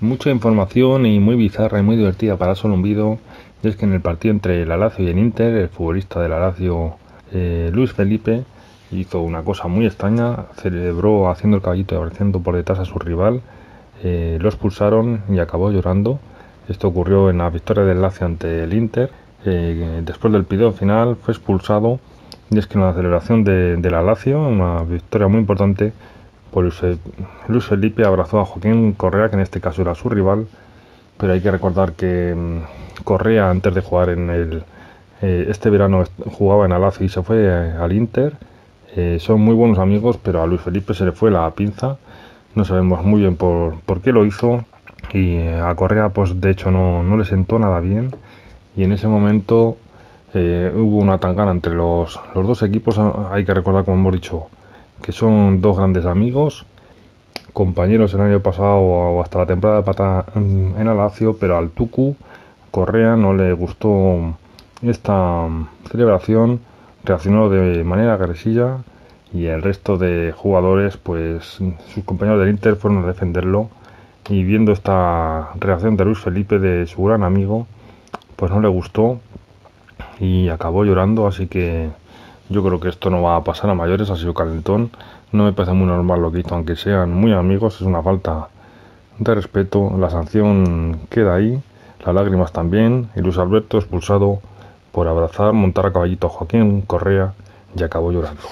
Mucha información y muy bizarra y muy divertida para solo un vídeo. Y es que en el partido entre el Alacio y el Inter, el futbolista del Alacio, eh, Luis Felipe, hizo una cosa muy extraña. Celebró haciendo el caballito y apareciendo por detrás a su rival. Eh, lo expulsaron y acabó llorando. Esto ocurrió en la victoria del Lazio ante el Inter. Eh, después del pideo final fue expulsado. Y es que en la celebración de, de la una victoria muy importante, pues Luis Felipe abrazó a Joaquín Correa, que en este caso era su rival, pero hay que recordar que mm, Correa antes de jugar en el eh, este verano jugaba en Alacio y se fue eh, al Inter. Eh, son muy buenos amigos, pero a Luis Felipe se le fue la pinza. No sabemos muy bien por, qué lo hizo. Y a Correa, pues de hecho no, le sentó nada bien. Y en ese momento hubo una tangana entre los, los dos equipos. Hay que recordar, como hemos dicho, que son dos grandes amigos, compañeros el año pasado o hasta la temporada pata en Alacio, pero al Tucu Correa no le gustó esta celebración, reaccionó de manera agresiva y el resto de jugadores, pues sus compañeros del Inter fueron a defenderlo y viendo esta reacción de Luis Felipe, de su gran amigo, pues no le gustó y acabó llorando, así que yo creo que esto no va a pasar a mayores, ha sido calentón. No me parece muy normal lo que hizo, aunque sean muy amigos, es una falta de respeto. La sanción queda ahí, las lágrimas también. Y Luis Alberto expulsado por abrazar, montar a caballito a Joaquín Correa y acabó llorando.